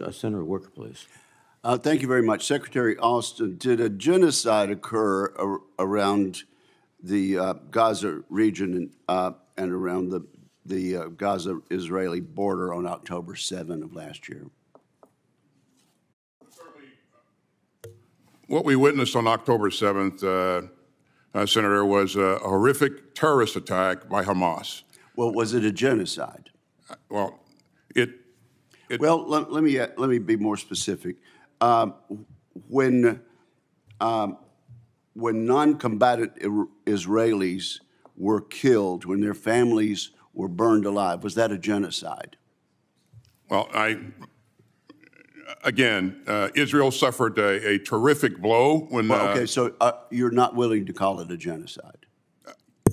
Uh, Senator Wicker, please. Uh, thank you very much. Secretary Austin, did a genocide occur ar- around the uh, Gaza region and, uh, and around the, the uh, Gaza Israeli border on October 7 of last year? What we witnessed on October 7th, uh, uh, Senator, was a horrific terrorist attack by Hamas. Well, was it a genocide? Well, it, it Well, let, let me uh, let me be more specific. Um, when um, when non-combatant Israelis were killed, when their families were burned alive, was that a genocide? well, I again, uh, Israel suffered a, a terrific blow when. Well, uh, okay, so uh, you're not willing to call it a genocide.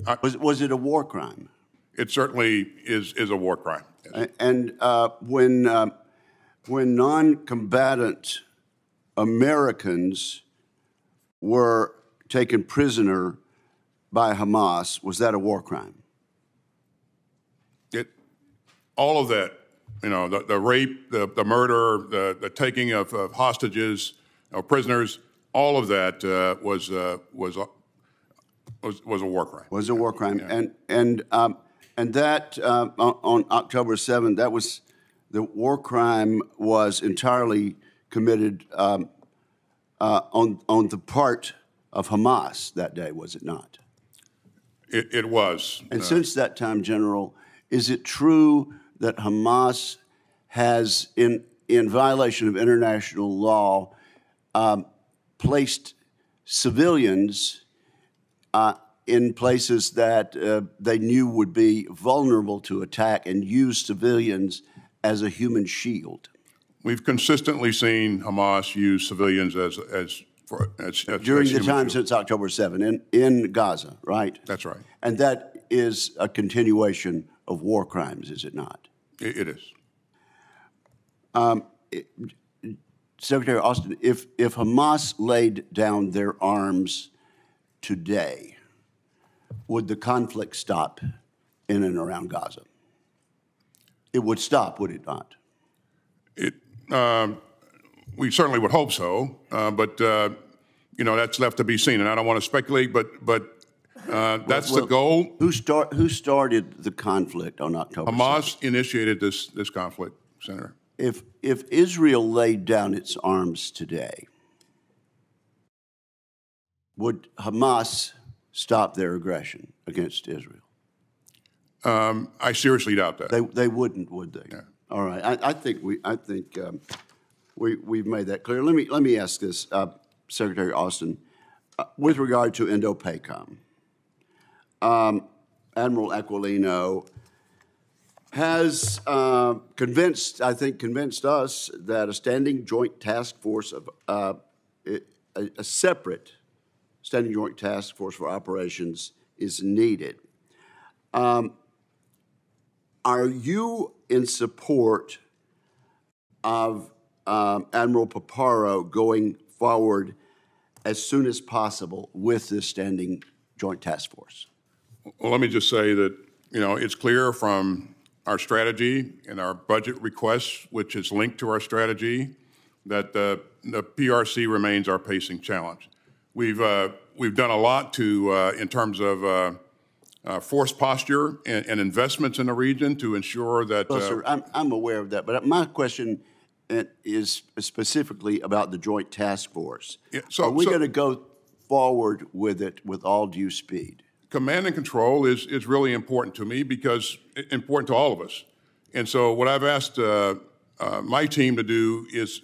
I- Was was it a war crime? it certainly is is a war crime. And uh, when um when non-combatant Americans were taken prisoner by Hamas, was that a war crime? It, all of that, you know, the, the rape, the, the murder, the, the taking of, of hostages, of prisoners, all of that uh, was, uh, was, a- was, was a war crime. Was a war crime, and and um, and that um, on, October seventh, that was the war crime was entirely committed um, uh, on on the part of Hamas that day, was it not? It, it was. And since that time, General, is it true that Hamas has, in, in violation of international law, um, placed civilians uh, in places that uh, they knew would be vulnerable to attack and use civilians as a human shield? We've consistently seen Hamas use civilians as, as, for, as, as During as the time shields. since October 7 in, in Gaza, right? That's right. And that is a continuation of war crimes, is it not? It, it is. Secretary Austin, if, if Hamas laid down their arms today, would the conflict stop in and around Gaza? It would stop, would it not? It, um, we certainly would hope so, uh, but uh, you know that's left to be seen. And I don't want to speculate, but but uh, that's the Well, goal. Who, start, who started the conflict on October 7th? Hamas initiated this this conflict, Senator. If, if Israel laid down its arms today, would Hamas stop their aggression against Israel? Um, I seriously doubt that. They, they wouldn't, would they? All right. I, I think we I think um, we we've made that clear. Let me let me ask this, uh, Secretary Austin, uh, with regard to Indo-PACOM. Um, Admiral Aquilino has uh, convinced, I think, convinced us that a standing joint task force of uh, a, a separate standing joint task force for operations is needed. Are you in support of um, Admiral Paparo going forward as soon as possible with this standing joint task force? Well, let me just say that you know it's clear from our strategy and our budget requests, which is linked to our strategy, that the, the PRC remains our pacing challenge. We've uh, we've done a lot to uh, in terms of uh, uh, force posture and, and investments in the region to ensure that. Well, uh, sir, I'm, I'm aware of that, but my question is specifically about the joint task force. Yeah, so- Are we so- going to go forward with it with all due speed? command and control is, is really important to me because important to all of us. And so what I've asked uh, uh, my team to do is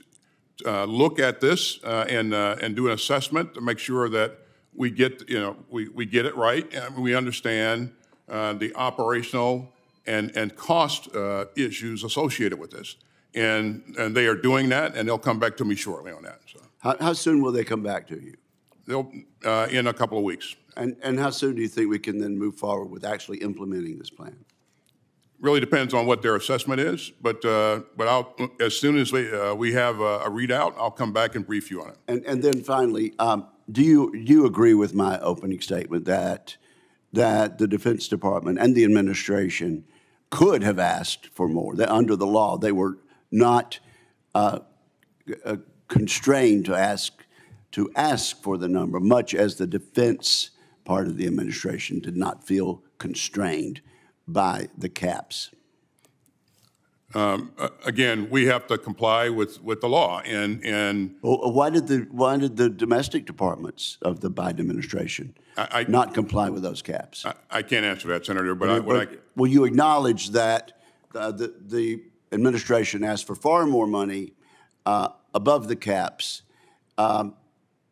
uh, look at this uh, and uh, and do an assessment to make sure that we get you know we, we get it right and we understand uh, the operational and and cost uh, issues associated with this. And and they are doing that, and they'll come back to me shortly on that. So How, how soon will they come back to you? they'll uh, in a couple of weeks. And, and how soon do you think we can then move forward with actually implementing this plan? Really depends on what their assessment is, but, uh, but I'll, as soon as we, uh, we have a, a readout, I'll come back and brief you on it. And, and then finally, um, do you do you agree with my opening statement that that the Defense Department and the administration could have asked for more? That under the law, they were not uh, uh, constrained to ask, to ask for the number, much as the defense part of the administration did not feel constrained by the caps. Again, we have to comply with, with the law, and, and Well, Why did the, why did the domestic departments of the Biden administration I- I- not comply with those caps? I, I can't answer that, Senator, but I, what I, But will you acknowledge that uh, the, the administration asked for far more money uh, above the caps um,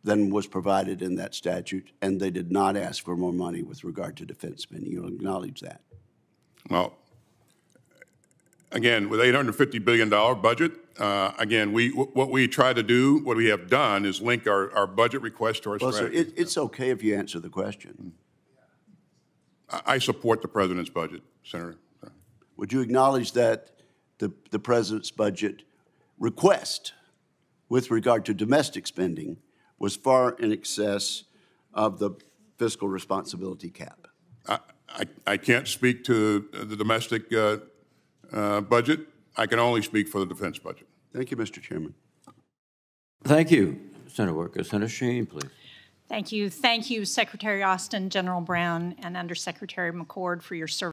than was provided in that statute, and they did not ask for more money with regard to defense spending? You'll acknowledge that? Well, again, with $850 billion budget, uh, again, we, what we try to do, what we have done is link our, our budget request to our Well, sir, it, it's okay if you answer the question. I, I support the president's budget, Senator. Would you acknowledge that the, the president's budget request with regard to domestic spending was far in excess of the fiscal responsibility cap? I, I, I can't speak to the domestic uh, uh, budget. I can only speak for the defense budget. Thank you, Mr. Chairman. Thank you, Senator Wicker. Senator Shaheen, please. Thank you. Thank you, Secretary Austin, General Brown, and Undersecretary McCord for your service